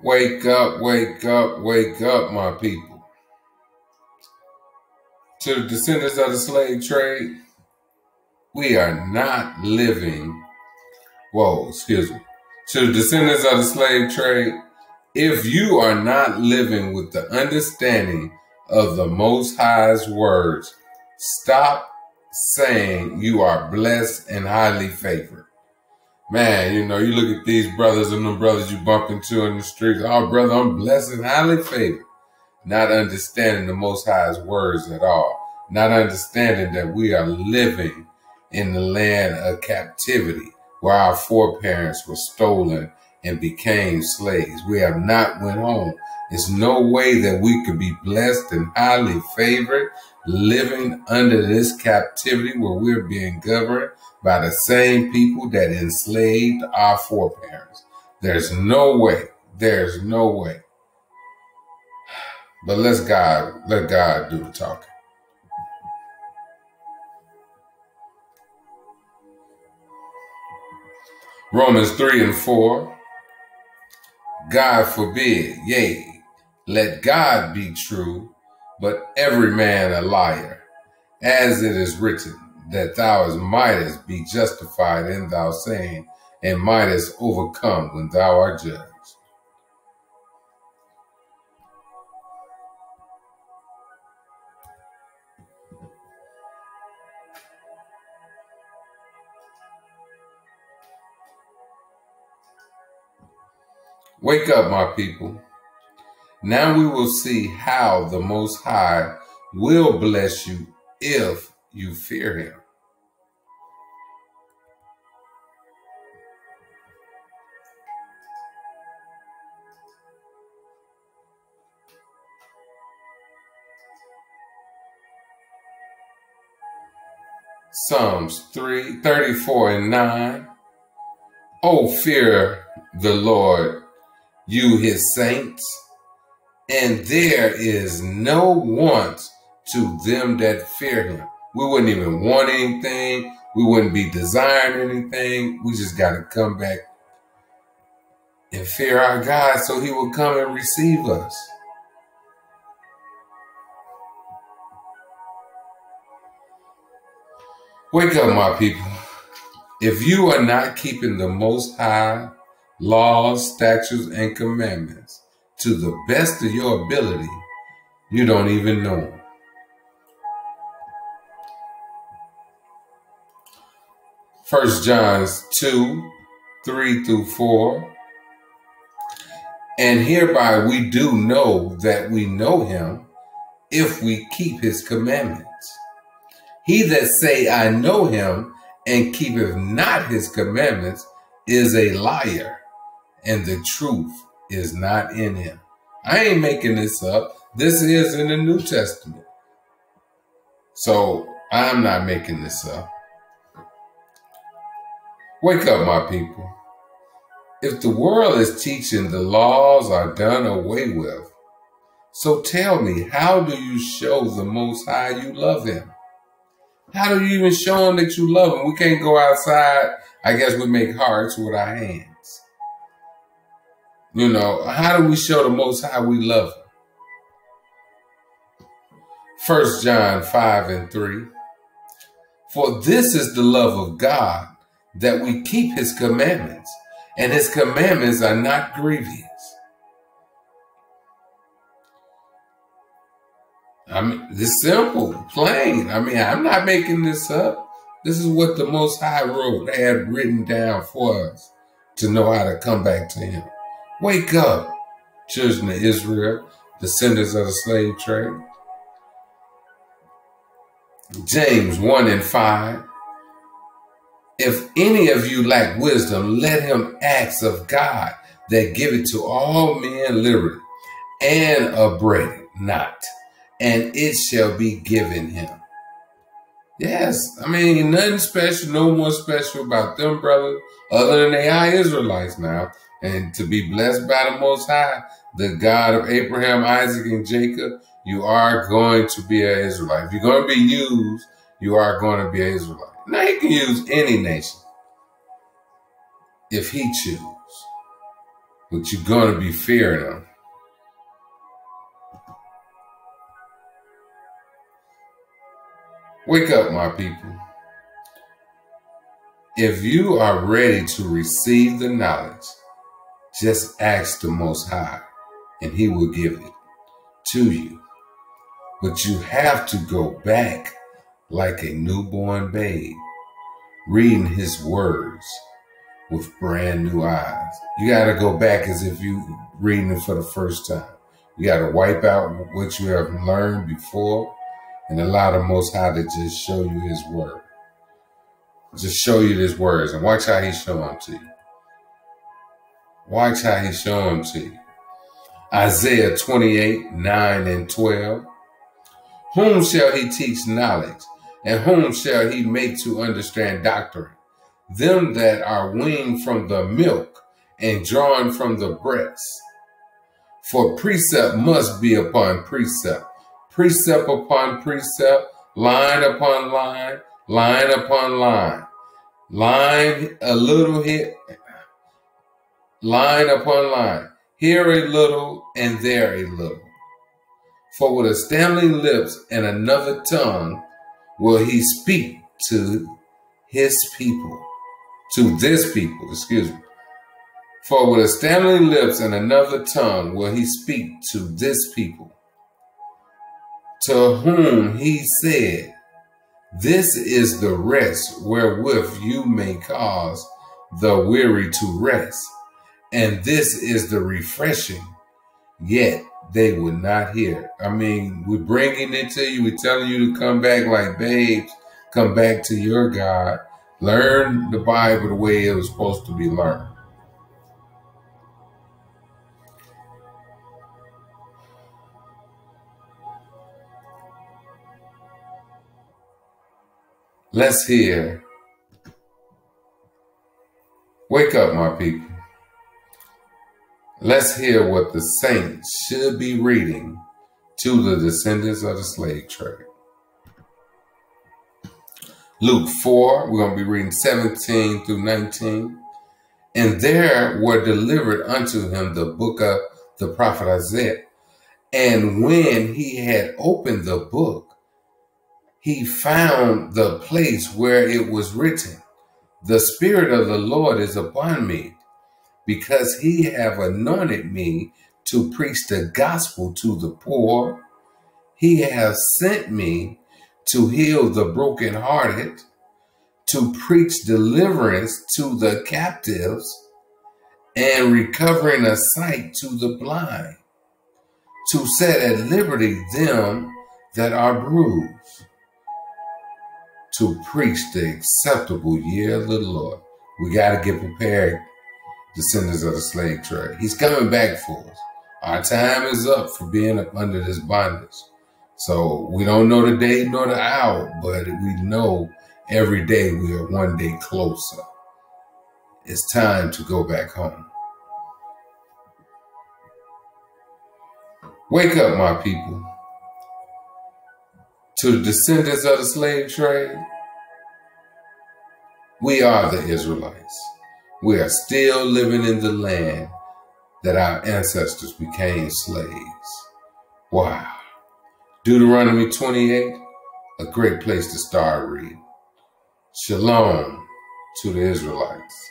Wake up, wake up, wake up, my people. To the descendants of the slave trade, we are not living. Whoa, excuse me. To the descendants of the slave trade, if you are not living with the understanding of the Most High's words, stop saying you are blessed and highly favored man, you know, you look at these brothers and them brothers you bump into in the streets. Oh, brother, I'm blessed and highly favored. Not understanding the Most High's words at all. Not understanding that we are living in the land of captivity where our foreparents were stolen and became slaves. We have not went home. There's no way that we could be blessed and highly favored living under this captivity where we're being governed by the same people that enslaved our foreparents. There's no way. There's no way. But let's God, let God do the talking. Romans 3 and 4. God forbid, yea, let God be true, but every man a liar, as it is written, that thou mightest be justified in thou saying, and mightest overcome when thou art judged. Wake up, my people. Now we will see how the Most High will bless you if you fear him. Psalms 3, 34 and 9. Oh, fear the Lord, you his saints, and there is no want to them that fear him. We wouldn't even want anything. We wouldn't be desiring anything. We just got to come back and fear our God so he will come and receive us. Wake up, my people. If you are not keeping the Most High laws, statutes, and commandments to the best of your ability, you don't even know them. First John 2, 3 through 4. And hereby we do know that we know him if we keep his commandments. He that say, I know him, and keepeth not his commandments, is a liar, and the truth is not in him. I ain't making this up. This is in the New Testament. So I'm not making this up. Wake up, my people. If the world is teaching the laws are done away with, so tell me, how do you show the Most High you love him? How do you even show him that you love him? We can't go outside. I guess we make hearts with our hands. You know, how do we show the Most High we love him? First John 5 and 3. For this is the love of God, that we keep his commandments, and his commandments are not grievous. I mean, it's simple, plain. I mean, I'm not making this up. This is what the Most High wrote, had written down for us to know how to come back to Him. Wake up, children of Israel, descendants of the slave trade. James 1 and 5. If any of you lack wisdom, let him ask of God that give it to all men liberally and upbraid not and it shall be given him. Yes, I mean, nothing special, no more special about them, brother, other than they are Israelites now. And to be blessed by the Most High, the God of Abraham, Isaac, and Jacob, you are going to be an Israelite. If you're going to be used, you are going to be an Israelite. Now, he can use any nation if he choose. but you're going to be fearing them. Wake up, my people. If you are ready to receive the knowledge, just ask the Most High and He will give it to you. But you have to go back like a newborn babe, reading His words with brand new eyes. You got to go back as if you reading it for the first time. You got to wipe out what you have learned before and allow the Most High to just show you His word. Just show you His words and watch how He show them to you. Watch how He show them to you. Isaiah 28, 9 and 12. Whom shall he teach knowledge? And whom shall he make to understand doctrine? Them that are weaned from the milk and drawn from the breast. For precept must be upon precept, precept upon precept, line upon line, line upon line, line a little here, line upon line, here a little and there a little. For with a stammering lips and another tongue will he speak to his people, to this people, excuse me. For with a stammering lips and another tongue will he speak to this people to whom he said, This is the rest wherewith you may cause the weary to rest, and this is the refreshing, yet they would not hear. I mean, we're bringing it to you, we're telling you to come back like babes, come back to your God, learn the Bible the way it was supposed to be learned. Let's hear. Wake up, my people. Let's hear what the saints should be reading to the descendants of the slave trade. Luke 4, we're going to be reading 17 through 19. And there were delivered unto him the book of the prophet Isaiah. And when he had opened the book, he found the place where it was written, The Spirit of the Lord is upon me, because he have anointed me to preach the gospel to the poor. He has sent me to heal the brokenhearted, to preach deliverance to the captives, and recovering a sight to the blind, to set at liberty them that are bruised to preach the acceptable year of the Lord. We got to get prepared, descendants of the slave trade. He's coming back for us. Our time is up for being up under this bondage. So we don't know the day nor the hour, but we know every day we are one day closer. It's time to go back home. Wake up, my people to the descendants of the slave trade, we are the Israelites. We are still living in the land that our ancestors became slaves. Wow. Deuteronomy 28, a great place to start reading. Shalom to the Israelites.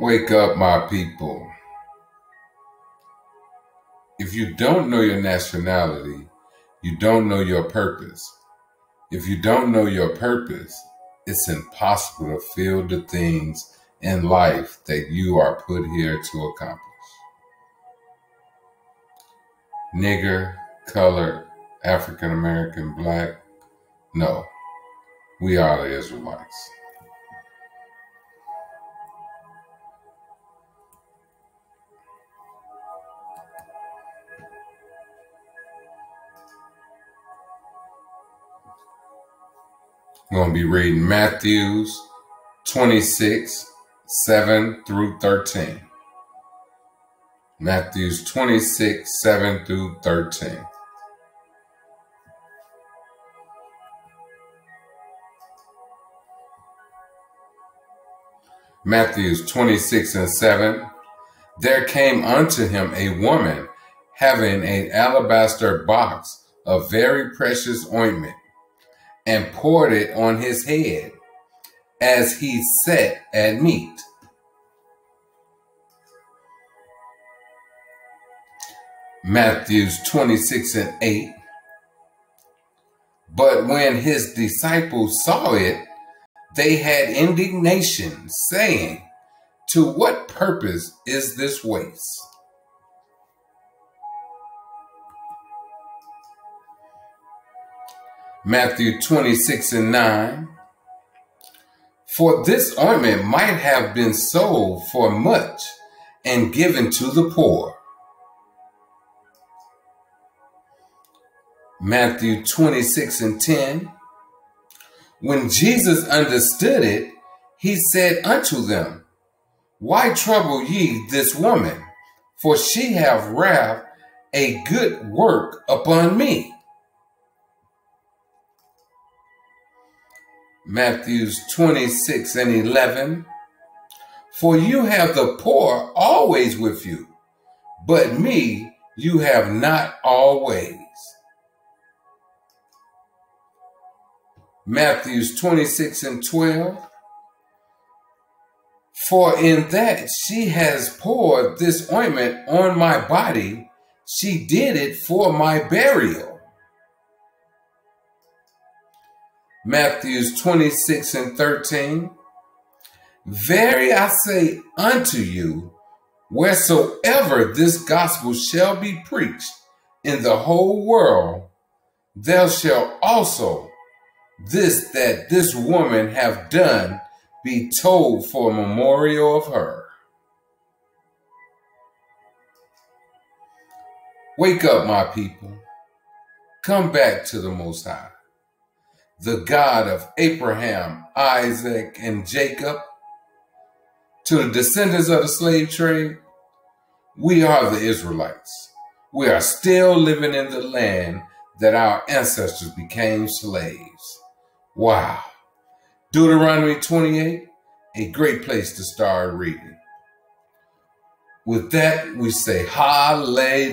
Wake up, my people. If you don't know your nationality, you don't know your purpose. If you don't know your purpose, it's impossible to feel the things in life that you are put here to accomplish. Nigger, colored, African American, black, no, we are the Israelites. Going to be reading Matthews 26, 7 through 13. Matthews 26, 7 through 13. Matthews 26 and 7. There came unto him a woman having an alabaster box of very precious ointment and poured it on his head as he sat at meat. Matthews 26 and 8. But when his disciples saw it, they had indignation, saying, To what purpose is this waste? Matthew 26 and 9. For this ointment might have been sold for much and given to the poor. Matthew 26 and 10. When Jesus understood it, he said unto them, Why trouble ye this woman? For she hath wrought a good work upon me. Matthews 26 and 11. For you have the poor always with you, but me you have not always. Matthews 26 and 12. For in that she has poured this ointment on my body, she did it for my burial. Matthews 26 and 13. Very I say unto you, wheresoever this gospel shall be preached in the whole world, there shall also this that this woman have done be told for a memorial of her. Wake up, my people. Come back to the Most High the God of Abraham, Isaac, and Jacob, to the descendants of the slave trade, we are the Israelites. We are still living in the land that our ancestors became slaves. Wow. Deuteronomy 28, a great place to start reading. With that, we say hallelujah.